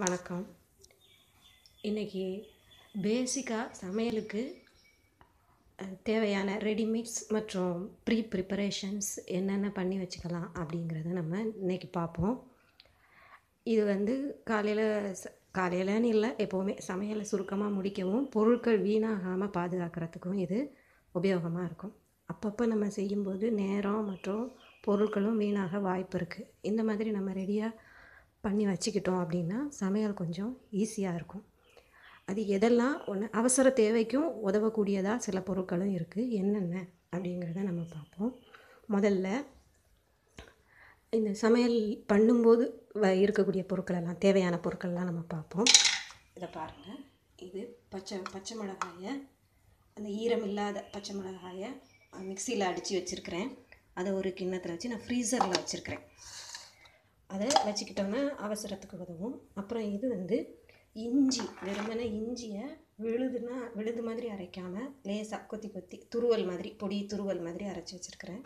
வணக்கம். இன்றைக்கி பேசிக்காக சமையலுக்கு தேவையான ரெடிமேட்ஸ் மற்றும் ப்ரீ ப்ரிப்பரேஷன்ஸ் என்னென்ன பண்ணி வச்சுக்கலாம் அப்படிங்கிறத நம்ம இன்றைக்கி பார்ப்போம். இது வந்து காலையில் ச காலையிலன்னு இல்லை எப்போவுமே சமையலை சுருக்கமாக முடிக்கவும் பொருட்கள் வீணாகாமல் பாதுகாக்கிறதுக்கும் இது உபயோகமாக இருக்கும். அப்பப்போ நம்ம செய்யும்போது நேரம் மற்றும் பொருட்களும் வீணாக வாய்ப்பு இருக்குது இந்த மாதிரி நம்ம ரெடியாக பண்ணி வச்சுக்கிட்டோம் அப்படின்னா சமையல் கொஞ்சம் ஈஸியாக இருக்கும். அது எதெல்லாம் ஒன்று அவசர தேவைக்கும் உதவக்கூடியதாக சில பொருட்களும் இருக்குது என்னென்ன அப்படிங்கிறத நம்ம பார்ப்போம். முதல்ல இந்த சமையல் பண்ணும்போது வ இருக்கக்கூடிய பொருட்களெல்லாம் தேவையான பொருட்கள்லாம் நம்ம பார்ப்போம். இதை பாருங்கள் இது பச்சை பச்சை மிளகாயை அந்த ஈரம் இல்லாத பச்சை மிளகாயை மிக்சியில் அடித்து வச்சுருக்கிறேன். அதை ஒரு கிண்ணத்தில் வச்சு நான் ஃப்ரீசரில் வச்சுருக்கிறேன். அதை வச்சுக்கிட்டோன்னா அவசரத்துக்கு உதவும். அப்புறம் இது வந்து இஞ்சி வெறுமனே இஞ்சியை விழுதுனா விழுது மாதிரி அரைக்காமல் லேசாக கொத்தி கொத்தி துருவல் மாதிரி பொடி துருவல் மாதிரி அரைச்சி வச்சுருக்கிறேன்.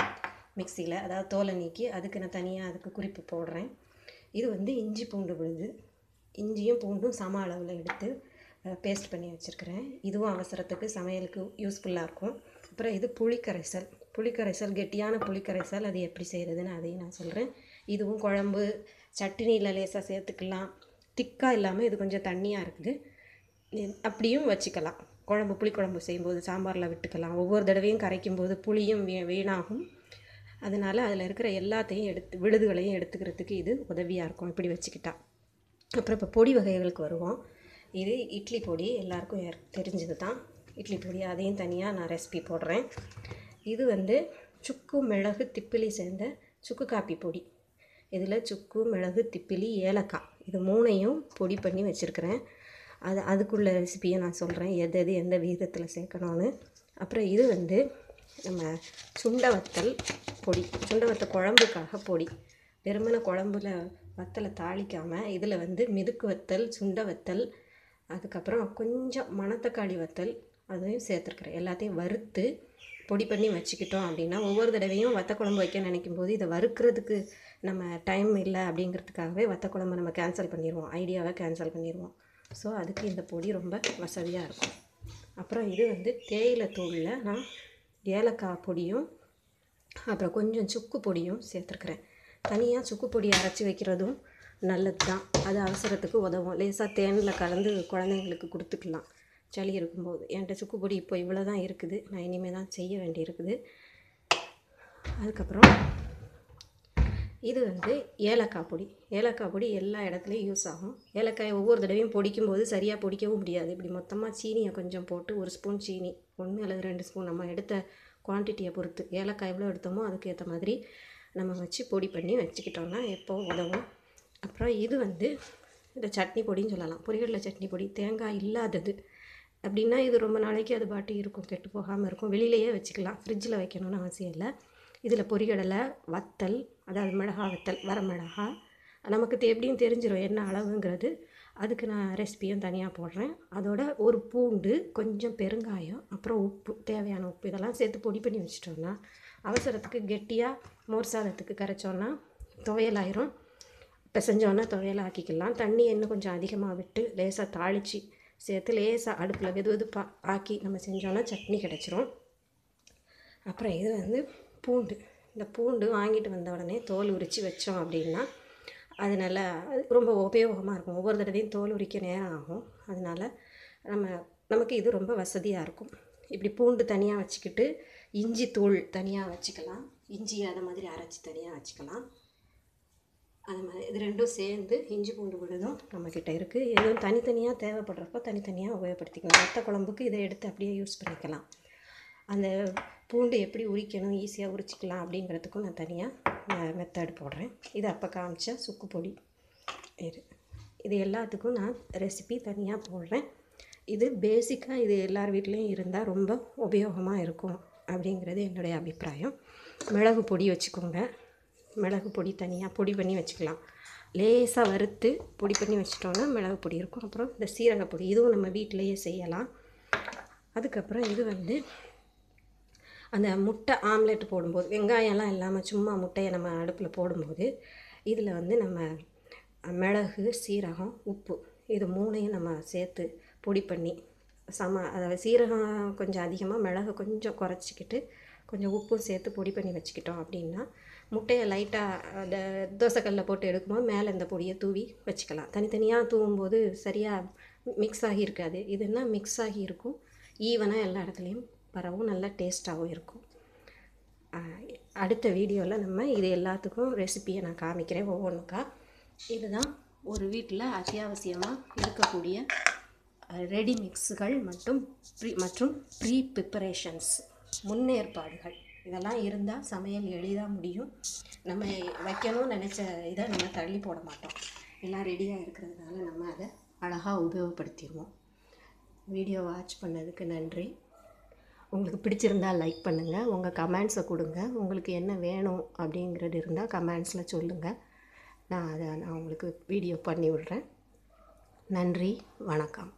மிக்சியில் அதாவது தோலை நீக்கி அதுக்கு நான் தனியாக அதுக்கு குறிப்பு போடுறேன். இது வந்து இஞ்சி பூண்டு விழுது. இஞ்சியும் பூண்டும் சம அளவில் எடுத்து பேஸ்ட் பண்ணி வச்சுருக்கிறேன். இதுவும் அவசரத்துக்கு சமையலுக்கு யூஸ்ஃபுல்லாக இருக்கும். அப்புறம் இது புளிக்கரைசல். புளிக்கரைசல் கெட்டியான புளிக்கரைசல் அது எப்படி செய்கிறதுன்னு அதையும் நான் சொல்கிறேன் இதுவும் குழம்பு சட்னியில் லேசாக சேர்த்துக்கலாம். திக்காக இல்லாமல் இது கொஞ்சம் தண்ணியாக இருக்குது. அப்படியும் வச்சுக்கலாம். குழம்பு புளிக்குழம்பு செய்யும்போது சாம்பாரில் விட்டுக்கலாம். ஒவ்வொரு தடவையும் கரைக்கும் போது புளியும் வீ வீணாகும். அதனால் அதில் இருக்கிற எல்லாத்தையும் எடுத்து விழுதுகளையும் எடுத்துக்கிறதுக்கு இது உதவியாக இருக்கும். இப்படி வச்சுக்கிட்டா. அப்புறம் இப்போ பொடி வகைகளுக்கு வருவோம். இது இட்லி பொடி எல்லாருக்கும் தெரிஞ்சது தான் இட்லி பொடி அதையும் தனியாக நான் ரெசிபி போடுறேன். இது வந்து சுக்கு மிளகு திப்பிலி சேர்ந்த சுக்கு காப்பி பொடி. இதில் சுக்கு மிளகு திப்பிலி ஏலக்காய். இது மூணையும் பொடி பண்ணி வச்சுருக்கிறேன். அது அதுக்குள்ள ரெசிபியை நான் சொல்கிறேன் எது எது எந்த விகிதத்தில் சேர்க்கணும்னு. அப்புறம் இது வந்து நம்ம சுண்ட வத்தல் பொடி சுண்டை வத்தல் குழம்புக்காக பொடி. வெறுமன குழம்புல வத்தலை தாளிக்காமல் இதில் வந்து மிதுக்கு வத்தல் சுண்ட வத்தல் அதுக்கப்புறம் கொஞ்சம் மணத்தக்காளி வத்தல் அதையும் சேர்த்துருக்குறேன். எல்லாத்தையும் வறுத்து பொடி பண்ணி வச்சுக்கிட்டோம் அப்படின்னா ஒவ்வொரு தடவையும் வத்த குழம்பு வைக்க நினைக்கும் போது இதை வறுக்கிறதுக்கு நம்ம டைம் இல்லை அப்படிங்கிறதுக்காகவே வத்த குழம்பு நம்ம கேன்சல் பண்ணிடுவோம். ஐடியாவை கேன்சல் பண்ணிடுவோம். ஸோ அதுக்கு இந்த பொடி ரொம்ப வசதியாக இருக்கும். அப்புறம் இது வந்து தேயிலை தூளில் நான் ஏலக்காய் பொடியும் அப்புறம் கொஞ்சம் சுக்கு பொடியும் சேர்த்துருக்குறேன். தனியாக சுக்கு பொடி அரைச்சி வைக்கிறதும் நல்லது தான் அது அவசரத்துக்கு உதவும். லேசாக தேனில் கலந்து குழந்தைங்களுக்கு கொடுத்துக்கலாம். சளி இருக்கும்போது. என்கிட்ட சுக்கு பொடி இப்போ இவ்வளோ தான் இருக்குது. நான் இனிமேல் தான் செய்ய வேண்டியிருக்குது. அதுக்கப்புறம் இது வந்து ஏலக்காய் பொடி. ஏலக்காய் பொடி எல்லா இடத்துலையும் யூஸ் ஆகும். ஏலக்காயை ஒவ்வொரு தடவையும் பொடிக்கும் போது சரியாக பொடிக்கவும் முடியாது. இப்படி மொத்தமாக சீனியை கொஞ்சம் போட்டு ஒரு ஸ்பூன் சீனி ஒன்று அல்லது ரெண்டு ஸ்பூன் நம்ம எடுத்த குவான்டிட்டியை பொறுத்து ஏலக்காய் எவ்வளோ எடுத்தோமோ அதுக்கு ஏற்ற மாதிரி நம்ம வச்சு பொடி பண்ணி வச்சுக்கிட்டோம்னா எப்போ உதவும். அப்புறம் இது வந்து இந்த சட்னி பொடின்னு சொல்லலாம். பொரிகடலை சட்னி பொடி. தேங்காய் இல்லாதது. அப்படின்னா இது ரொம்ப நாளைக்கு அது பாட்டி இருக்கும் கெட்டு போகாமல் இருக்கும். வெளியிலேயே வச்சுக்கலாம். ஃப்ரிட்ஜில் வைக்கணும்னு அவசியம் இல்லை. இதில் பொரிகடலை வத்தல் அதாவது மிளகா வத்தல் வரமிளகா நமக்கு எப்படியும் தெரிஞ்சிடும் என்ன அளவுங்கிறது. அதுக்கு நான் ரெசிபியும் தனியாக போடுறேன். அதோட ஒரு பூண்டு கொஞ்சம் பெருங்காயம் அப்புறம் உப்பு தேவையான உப்பு இதெல்லாம் சேர்த்து பொடி பண்ணி வச்சிட்டோம்னா அவசரத்துக்கு கெட்டியாக மோர் சாதத்துக்கு கரைச்சோன்னா துவையலாயிரும் பிசைஞ்சோன்னா துவையல் ஆக்கிக்கலாம். தண்ணி இன்னும் கொஞ்சம் அதிகமாக விட்டு லேசாக தாளித்து சேர்த்து லேசாக அடுப்பில் வெது வெதுப்பாக ஆக்கி நம்ம செஞ்சோன்னா சட்னி கிடச்சிரும். அப்புறம் இது வந்து பூண்டு. இந்த பூண்டு வாங்கிட்டு வந்த உடனே தோல் உரித்து வச்சோம் அப்படின்னா அது நல்லா ரொம்ப உபயோகமாக இருக்கும். ஒவ்வொரு தடவையும் தோல் உரிக்க நேரம் ஆகும். அதனால நம்ம நமக்கு இது ரொம்ப வசதியாக இருக்கும். இப்படி பூண்டு தனியாக வச்சுக்கிட்டு இஞ்சி தூள் தனியாக வச்சுக்கலாம். இஞ்சி அதை மாதிரி அரைச்சி தனியாக வச்சுக்கலாம். அது மாதிரி இது ரெண்டும் சேர்ந்து இஞ்சி பூண்டு விழுதும் நம்மக்கிட்ட இருக்குது எதுவும் தனித்தனியாக தேவைப்படுறப்போ தனித்தனியாக உபயோகப்படுத்திக்கலாம். ரத்த குழம்புக்கு இதை எடுத்து அப்படியே யூஸ் பண்ணிக்கலாம். அந்த பூண்டு எப்படி உரிக்கணும் ஈஸியாக உரிச்சிக்கலாம் அப்படிங்கிறதுக்கும் நான் தனியாக மெத்தட் போடுறேன். இது அப்போ காமிச்ச சுக்கு பொடி. இது இது எல்லாத்துக்கும் நான் ரெசிபி தனியாக போடுறேன். இது பேசிக்காக இது எல்லார் வீட்லேயும் இருந்தால் ரொம்ப உபயோகமாக இருக்கும் அப்படிங்கிறது என்னுடைய அபிப்பிராயம். மிளகு பொடி வச்சுக்கோங்க. மிளகு பொடி தனியாக பொடி பண்ணி வச்சுக்கலாம். லேசாக வறுத்து பொடி பண்ணி வச்சிட்டோன்னா மிளகு பொடி இருக்கும். அப்புறம் இந்த சீரக பொடி இதுவும் நம்ம வீட்டிலையே செய்யலாம். அதுக்கப்புறம் இது வந்து அந்த முட்டை ஆம்லெட் போடும்போது வெங்காயம்லாம் இல்லாமல் சும்மா முட்டையை நம்ம அடுப்பில் போடும்போது இதில் வந்து நம்ம மிளகு சீரகம் உப்பு இது மூணையும் நம்ம சேர்த்து பொடி பண்ணி சம அதாவது சீரகம் கொஞ்சம் அதிகமாக மிளகு கொஞ்சம் குறைச்சிக்கிட்டு கொஞ்சம் உப்பும் சேர்த்து பொடி பண்ணி வச்சுக்கிட்டோம் அப்படின்னா முட்டையை லைட்டாக அந்த தோசைக்கல்லில் போட்டு எடுக்கும்போது மேலே இந்த பொடியை தூவி வச்சுக்கலாம். தனித்தனியாக தூவும்போது சரியாக மிக்ஸ் ஆகி இருக்காது. இதுன்னா மிக்ஸ் ஆகி இருக்கும்? ஈவனாக எல்லா இடத்துலையும் பரவும் நல்லா டேஸ்ட்டாகவும் இருக்கும். அடுத்த வீடியோவில் நம்ம இது எல்லாத்துக்கும் ரெசிப்பியை நான் காமிக்கிறேன் ஒவ்வொன்றுக்கா இதுதான் ஒரு வீட்டில் அத்தியாவசியமாக இருக்கக்கூடிய ரெடி மிக்ஸுகள் மற்றும் ப்ரீ மற்றும் ப்ரீ ப்ரிப்பரேஷன்ஸ் முன்னேற்பாடுகள். இதெல்லாம் இருந்தால் சமையல் எளிதாக முடியும். நம்ம வைக்கணும்னு நினச்ச இதை நம்ம தள்ளி போட மாட்டோம். எல்லாம் ரெடியாக இருக்கிறதுனால நம்ம அதை அழகாக உபயோகப்படுத்திடுவோம். வீடியோ வாட்ச் பண்ணதுக்கு நன்றி. உங்களுக்கு பிடிச்சிருந்தால் லைக் பண்ணுங்கள் உங்கள் கமெண்ட்ஸை கொடுங்க. உங்களுக்கு என்ன வேணும் அப்படிங்கிறது இருந்தால் கமெண்ட்ஸில் சொல்லுங்கள் நான் அதை நான் உங்களுக்கு வீடியோ பண்ணி விடுறேன். நன்றி. வணக்கம்.